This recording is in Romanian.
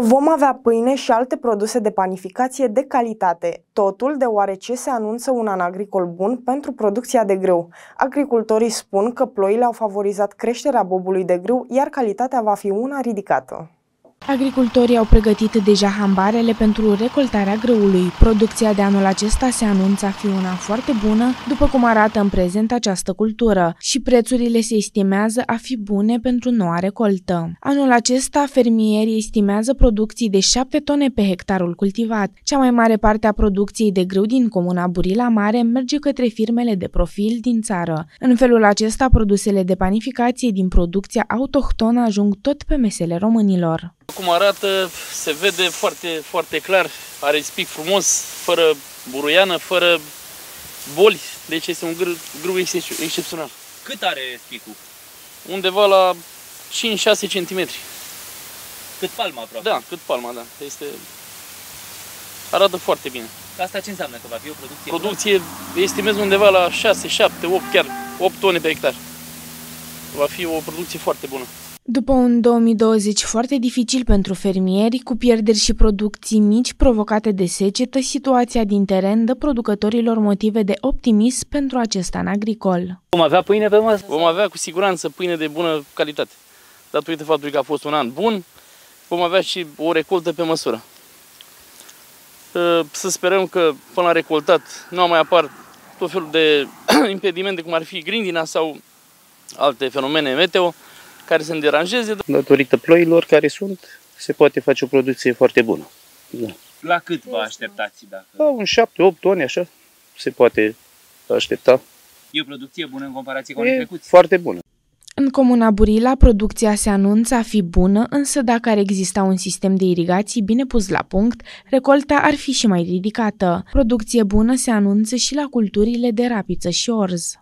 Vom avea pâine și alte produse de panificație de calitate, totul deoarece se anunță un an agricol bun pentru producția de grâu. Agricultorii spun că ploile au favorizat creșterea bobului de grâu, iar calitatea va fi una ridicată. Agricultorii au pregătit deja hambarele pentru recoltarea grâului. Producția de anul acesta se anunță a fi una foarte bună, după cum arată în prezent această cultură, și prețurile se estimează a fi bune pentru noua recoltă. Anul acesta, fermierii estimează producții de 7 tone pe hectarul cultivat. Cea mai mare parte a producției de grâu din comuna Burila Mare merge către firmele de profil din țară. În felul acesta, produsele de panificație din producția autohtonă ajung tot pe mesele românilor. Cum arată, se vede foarte, foarte clar, are spic frumos, fără buruiană, fără boli, deci este un grâu excepțional. Cât are spicul? Undeva la 5-6 cm. Cât palma aproape? Da, cât palma, da. Este... Arată foarte bine. Asta ce înseamnă? Că va fi o producție Producție, bună? estimez undeva la 6, 7, 8, chiar 8 tone pe hectar. Va fi o producție foarte bună. După un 2020 foarte dificil pentru fermieri, cu pierderi și producții mici provocate de secetă, situația din teren dă producătorilor motive de optimism pentru acest an agricol. Vom avea pâine pe masă? Vom avea cu siguranță pâine de bună calitate. Datorită faptului că a fost un an bun, vom avea și o recoltă pe măsură. Să sperăm că până la recoltat nu mai apar tot felul de impedimente, cum ar fi grindina sau alte fenomene meteo, care să ne deranjeze. Datorită ploilor care sunt, se poate face o producție foarte bună. Da. La cât vă așteptați? Dacă... La un 7-8 tone, așa, se poate aștepta. E o producție bună în comparație cu anii trecuți? foarte bună. În comuna Burila, producția se anunță a fi bună, însă dacă ar exista un sistem de irigații bine pus la punct, recolta ar fi și mai ridicată. Producție bună se anunță și la culturile de rapiță și orz.